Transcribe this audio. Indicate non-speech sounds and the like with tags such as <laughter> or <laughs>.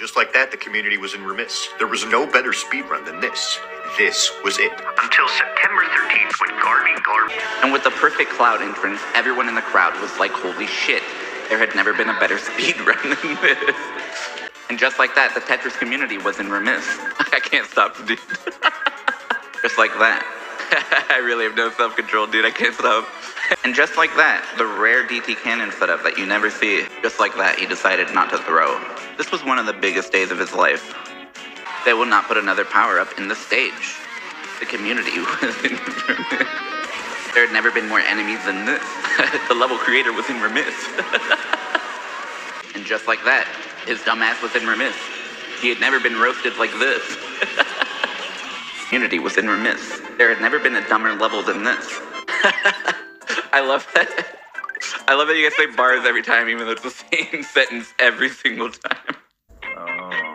Just like that, the community was in remiss. There was no better speedrun than this. This was it. Until September 13th when Garby Garby. And with the perfect cloud entrance, everyone in the crowd was like, holy shit, there had never been a better <laughs> speedrun than this. And just like that, the Tetris community was in remiss. <laughs> I can't stop, dude. <laughs> just like that. <laughs> I really have no self control, dude. I can't stop. <laughs> And just like that, the rare DT cannon setup that you never see, just like that, he decided not to throw. This was one of the biggest days of his life. They will not put another power up in the stage. The community <laughs> was in remiss. There had never been more enemies than this. the level creator was in remiss. and just like that, his dumbass was in remiss. He had never been roasted like this. Unity was in remiss. There had never been a dumber level than this. <laughs> I love that. I love that you guys say bars every time, even though it's the <laughs> same sentence every single time. Oh.